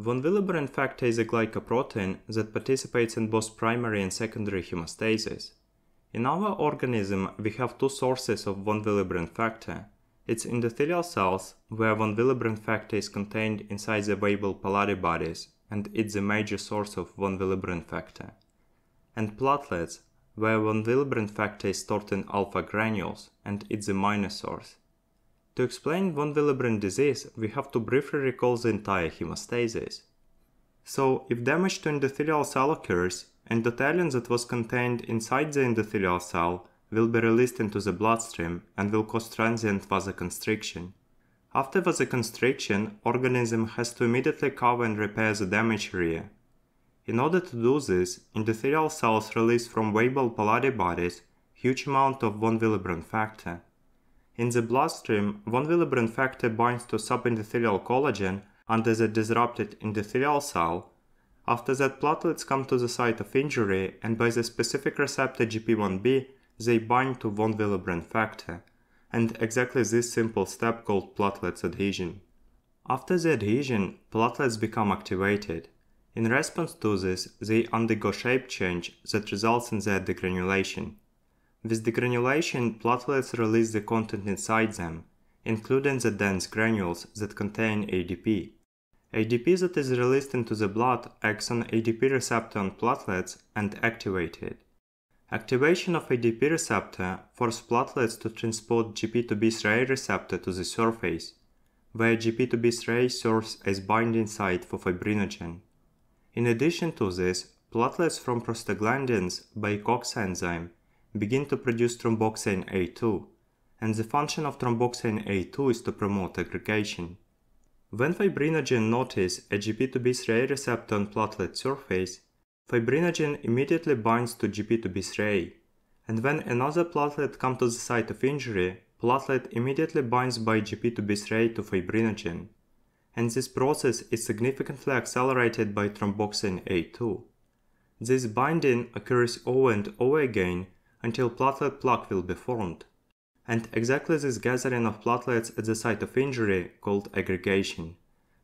Von Willebrand factor is a glycoprotein that participates in both primary and secondary hemostasis. In our organism, we have two sources of von Willebrand factor. It's endothelial cells, where von Willebrand factor is contained inside the Weibel-Palade bodies, and it's the major source of von Willebrand factor. And platelets, where von Willebrand factor is stored in alpha granules, and it's the minor source. To explain von Willebrand disease, we have to briefly recall the entire hemostasis. So, if damage to endothelial cell occurs, endothelin that was contained inside the endothelial cell will be released into the bloodstream and will cause transient vasoconstriction. After vasoconstriction, organism has to immediately cover and repair the damaged area. In order to do this, endothelial cells release from Weibel-Palade bodies huge amount of von Willebrand factor. In the bloodstream, von Willebrand factor binds to subendothelial collagen under the disrupted endothelial cell. After that, platelets come to the site of injury and by the specific receptor GP1B, they bind to von Willebrand factor, and exactly this simple step called platelets adhesion. After the adhesion, platelets become activated. In response to this, they undergo shape change that results in their degranulation. With degranulation, platelets release the content inside them, including the dense granules that contain ADP. ADP that is released into the blood acts on ADP receptor on platelets and activates it. Activation of ADP receptor forces platelets to transport GP2B3A receptor to the surface, where GP2B3A serves as binding site for fibrinogen. In addition to this, platelets from prostaglandins by COX enzyme begin to produce thromboxane A2, and the function of thromboxane A2 is to promote aggregation. When fibrinogen notices a GP2B3A receptor on platelet surface, fibrinogen immediately binds to GP2B3A, and when another platelet comes to the site of injury, platelet immediately binds by GP2B3A to fibrinogen, and this process is significantly accelerated by thromboxane A2. This binding occurs over and over again until platelet plaque will be formed. And exactly this gathering of platelets at the site of injury called aggregation.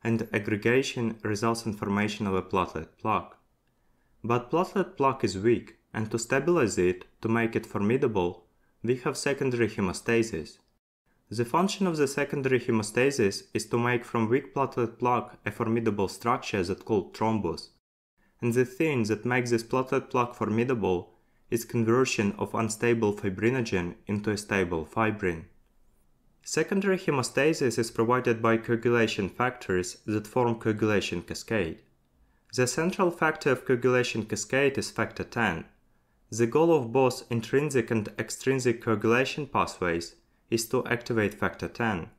And aggregation results in formation of a platelet plaque. But platelet plaque is weak, and to stabilize it, to make it formidable, we have secondary hemostasis. The function of the secondary hemostasis is to make from weak platelet plaque a formidable structure that called thrombus. And the thing that makes this platelet plaque formidable is conversion of unstable fibrinogen into a stable fibrin. Secondary hemostasis is provided by coagulation factors that form coagulation cascade. The central factor of coagulation cascade is factor 10. The goal of both intrinsic and extrinsic coagulation pathways is to activate factor 10.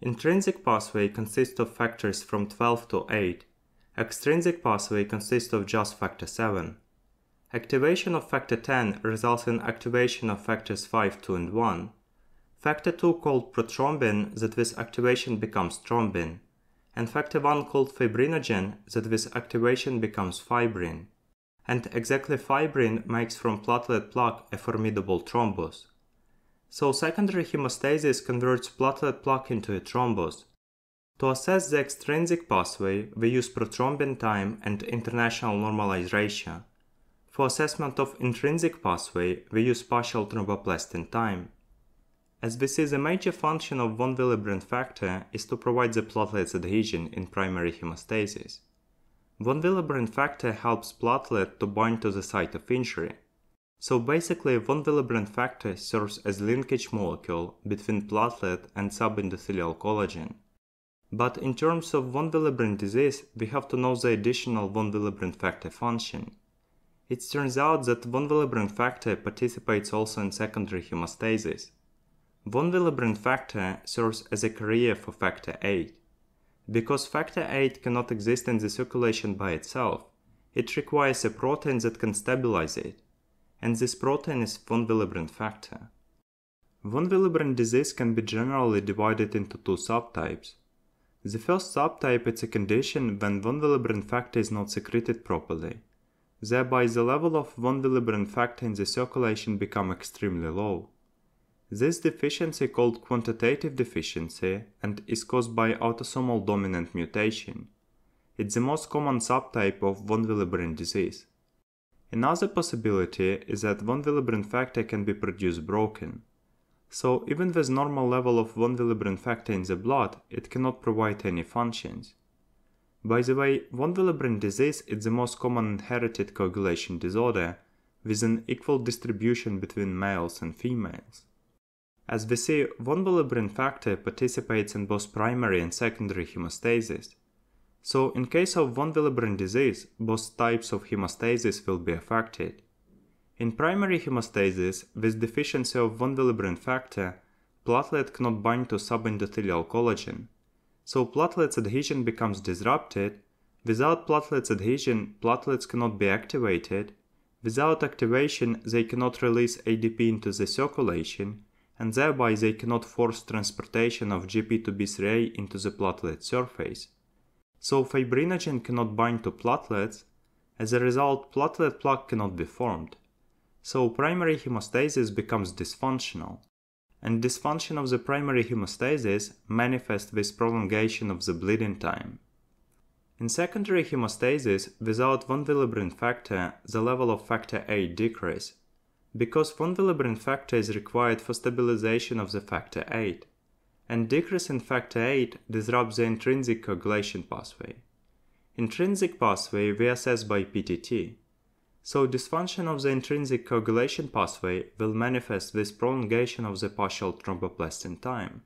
Intrinsic pathway consists of factors from 12 to 8. Extrinsic pathway consists of just factor 7. Activation of factor 10 results in activation of factors 5, 2 and 1. Factor 2 called prothrombin that with activation becomes thrombin, and factor 1 called fibrinogen that with activation becomes fibrin. And exactly fibrin makes from platelet plaque a formidable thrombus. So secondary hemostasis converts platelet plaque into a thrombus. To assess the extrinsic pathway, we use prothrombin time and international normalized ratio. For assessment of intrinsic pathway, we use partial thromboplastin time. As we see the major function of von Willebrand factor is to provide the platelet's adhesion in primary hemostasis. Von Willebrand factor helps platelet to bind to the site of injury. So basically von Willebrand factor serves as linkage molecule between platelet and subendothelial collagen. But in terms of von Willebrand disease, we have to know the additional von Willebrand factor function. It turns out that von Willebrand factor participates also in secondary hemostasis. Von Willebrand factor serves as a carrier for factor VIII. Because factor VIII cannot exist in the circulation by itself, it requires a protein that can stabilize it, and this protein is von Willebrand factor. Von Willebrand disease can be generally divided into two subtypes. The first subtype is a condition when von Willebrand factor is not secreted properly thereby the level of von Willebrand factor in the circulation become extremely low. This deficiency called quantitative deficiency and is caused by autosomal dominant mutation. It's the most common subtype of von Willebrand disease. Another possibility is that von Willebrand factor can be produced broken. So even with normal level of von Willebrand factor in the blood, it cannot provide any functions. By the way, von Willebrand disease is the most common inherited coagulation disorder with an equal distribution between males and females. As we see, von Willebrand factor participates in both primary and secondary hemostasis. So in case of von Willebrand disease, both types of hemostasis will be affected. In primary hemostasis, with deficiency of von Willebrand factor, platelet cannot bind to subendothelial collagen. So platelets adhesion becomes disrupted. Without platelets adhesion, platelets cannot be activated. Without activation, they cannot release ADP into the circulation, and thereby they cannot force transportation of GP2B3A into the platelet surface. So fibrinogen cannot bind to platelets, as a result platelet plaque cannot be formed. So primary hemostasis becomes dysfunctional. And dysfunction of the primary hemostasis manifests with prolongation of the bleeding time. In secondary hemostasis, without von Willebrand factor, the level of factor VIII decrease, because von Willebrand factor is required for stabilization of the factor VIII, and decrease in factor VIII disrupts the intrinsic coagulation pathway. Intrinsic pathway we assess by PTT, so dysfunction of the intrinsic coagulation pathway will manifest with prolongation of the partial thromboplastin time.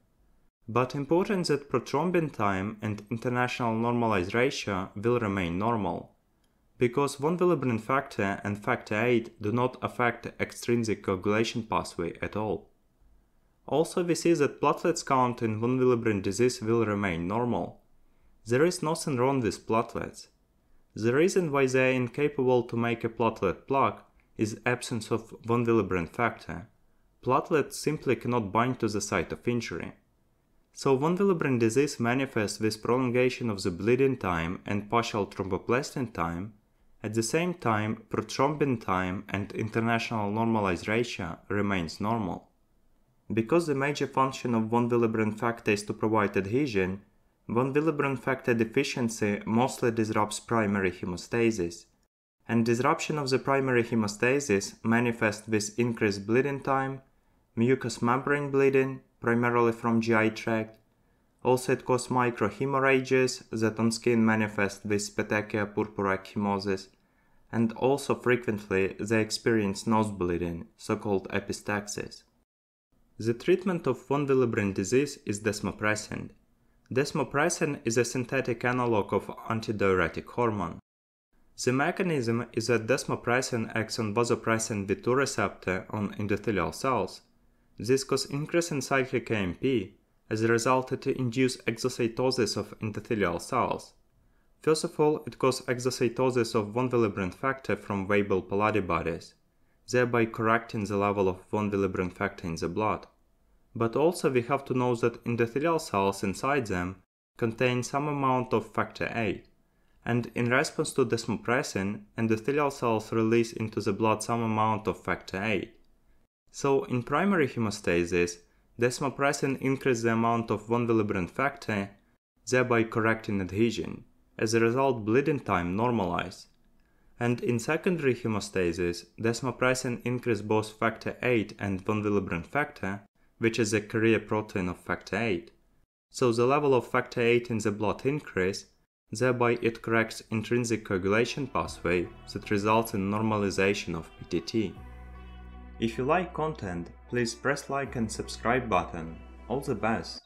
But important that prothrombin time and international normalized ratio will remain normal, because von Willebrand factor and factor VIII do not affect the extrinsic coagulation pathway at all. Also we see that platelets count in von Willebrand disease will remain normal. There is nothing wrong with platelets, the reason why they are incapable to make a platelet plug is absence of von Willebrand factor. Platelets simply cannot bind to the site of injury. So von Willebrand disease manifests with prolongation of the bleeding time and partial thromboplastin time. At the same time, prothrombin time and international normalized ratio remains normal. Because the major function of von Willebrand factor is to provide adhesion, Von Willebrand factor deficiency mostly disrupts primary hemostasis, and disruption of the primary hemostasis manifests with increased bleeding time, mucous membrane bleeding, primarily from GI tract. Also, it causes microhemorrhages that on skin manifest with petechia purpura ecchymosis, and also frequently they experience nose bleeding, so-called epistaxis. The treatment of von Willebrand disease is desmopressin, Desmopressin is a synthetic analog of antidiuretic hormone. The mechanism is that desmopressin acts on vasopressin V2 receptor on endothelial cells. This causes increase in cyclic AMP, as a result it induces exocytosis of endothelial cells. First of all, it causes exocytosis of von Willebrand factor from Weibel Palade bodies, thereby correcting the level of von Willebrand factor in the blood. But also we have to know that endothelial cells inside them contain some amount of factor VIII, and in response to desmopressin, endothelial cells release into the blood some amount of factor VIII. So in primary hemostasis, desmopressin increases the amount of von Willebrand factor, thereby correcting adhesion. As a result, bleeding time normalizes. And in secondary hemostasis, desmopressin increases both factor VIII and von Willebrand factor, which is a carrier protein of factor VIII. So the level of factor VIII in the blood increase, thereby it corrects intrinsic coagulation pathway that results in normalization of PTT. If you like content, please press like and subscribe button. All the best!